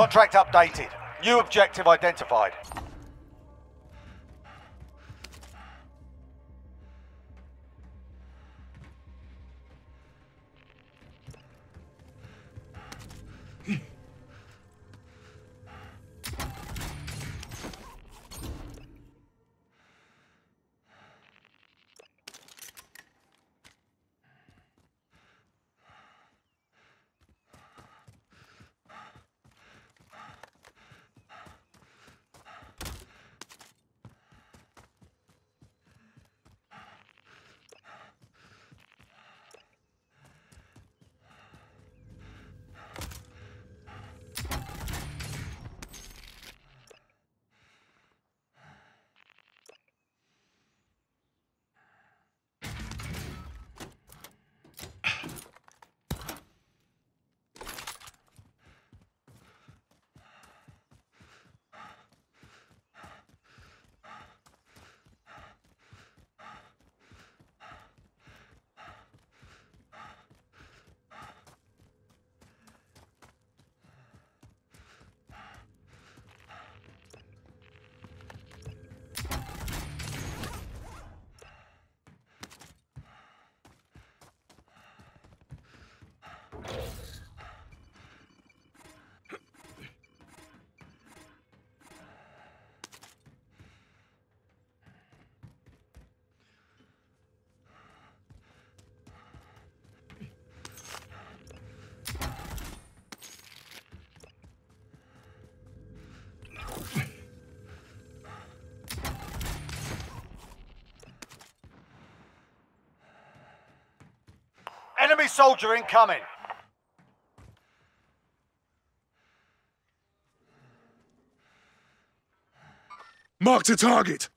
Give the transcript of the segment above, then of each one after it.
Contract updated. New objective identified. Enemy soldier incoming. Mark a target.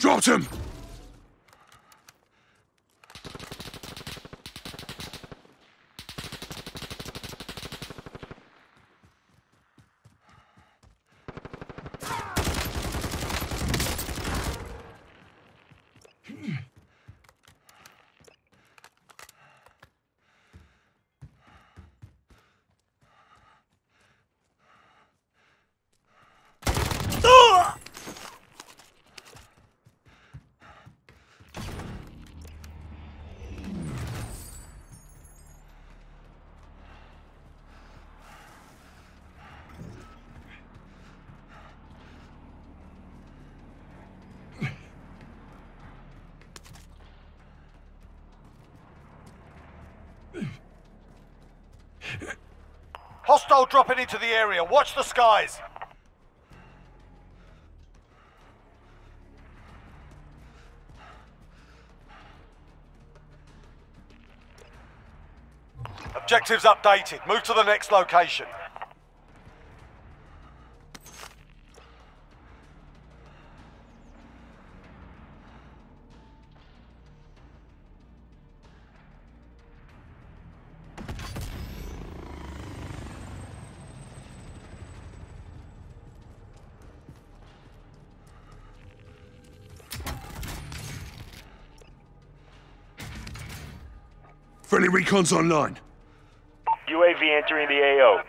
Dropped him! Hostile dropping into the area. Watch the skies. Objectives updated. Move to the next location. Friendly recon's online. UAV entering the AO.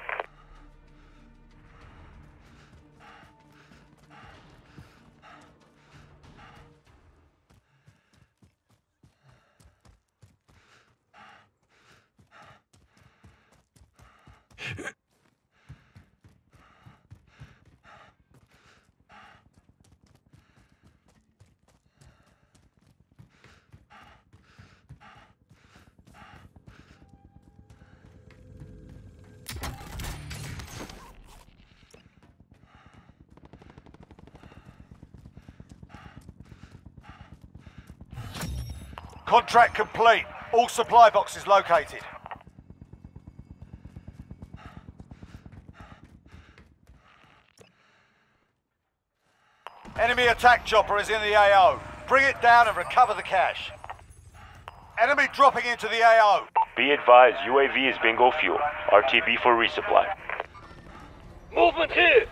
Contract complete. All supply boxes located. Enemy attack chopper is in the AO. Bring it down and recover the cash. Enemy dropping into the AO. Be advised, UAV is bingo fuel. RTB for resupply. Movement here!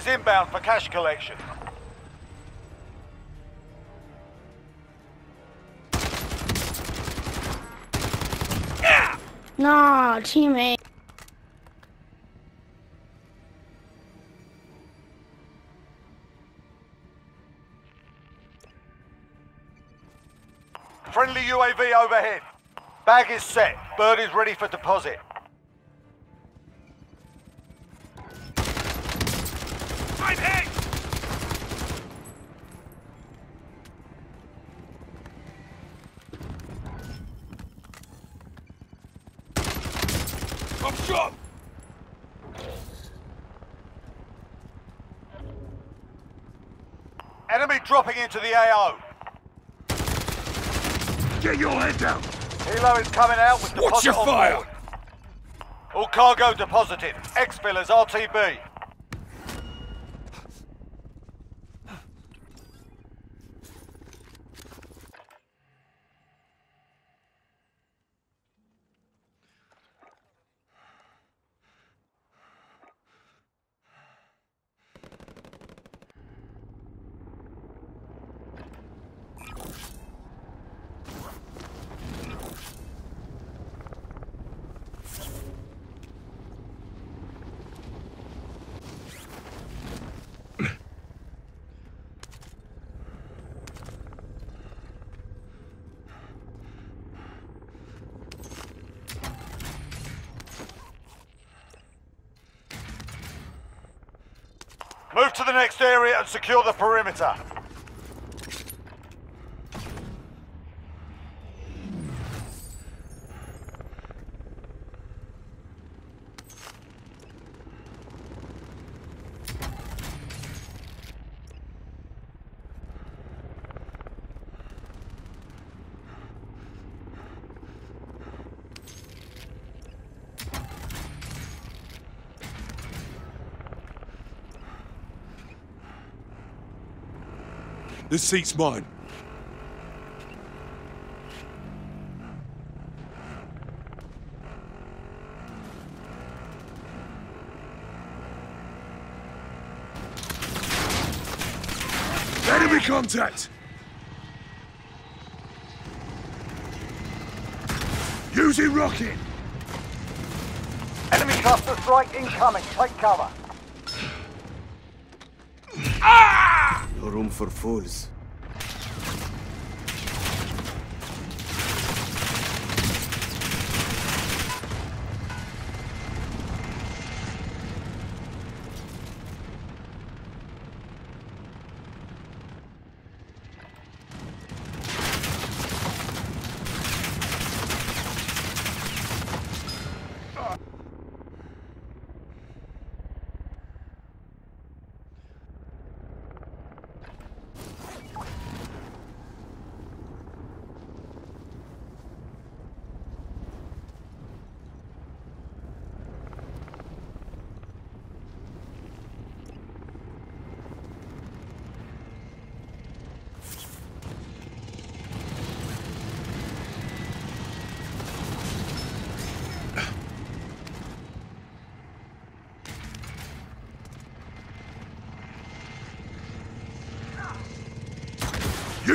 Is inbound for cash collection. Nah, teammate. Friendly UAV overhead. Bag is set. Bird is ready for deposit. I'm hit! I'm shot! Enemy dropping into the AO. Get your head down! Helo is coming out with deposit Watch your fire! board. All cargo deposited. Exfillers RTB. Move to the next area and secure the perimeter. This seat's mine. Enemy contact! Using rocket! Enemy cluster strike incoming. Take cover. No room for fools.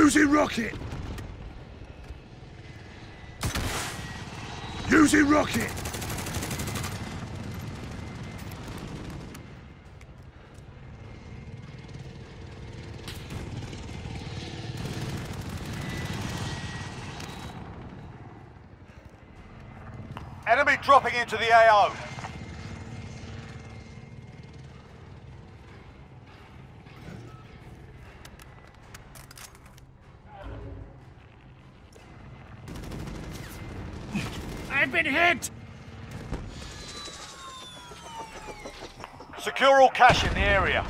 Using rocket! Using rocket! Enemy dropping into the AO. get hit! Secure all cash in the area.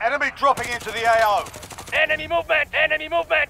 Enemy dropping into the AO. Enemy movement! Enemy movement!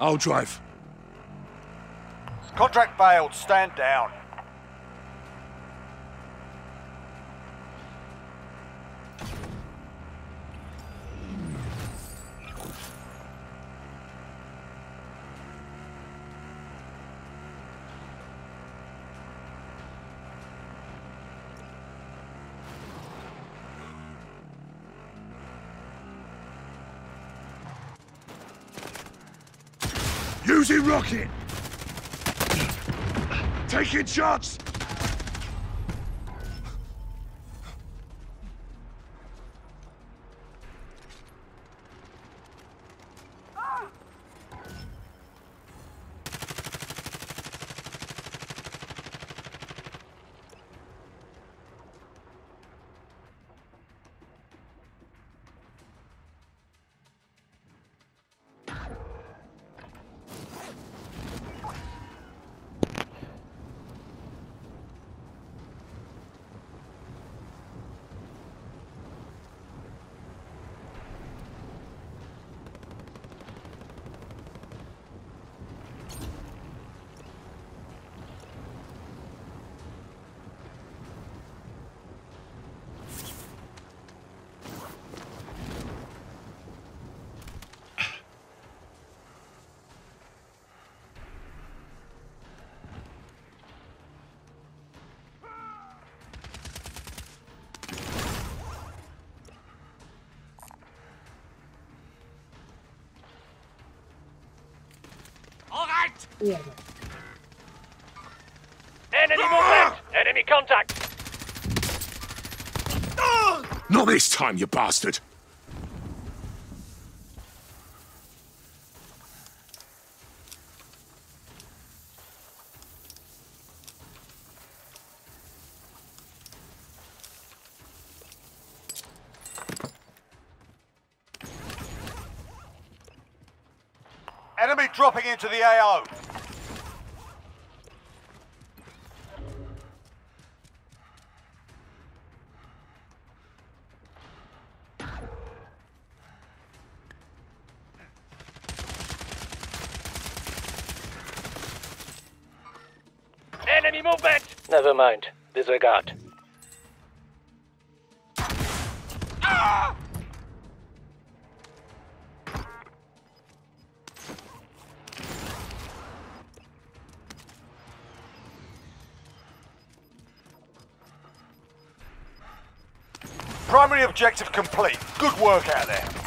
I'll drive. Contract failed. Stand down. Using rocket! Taking shots! Right! Enemy movement! Enemy contact! Not this time, you bastard! Enemy dropping into the AO. Enemy movement! Never mind. Disregard. Primary objective complete. Good work out there.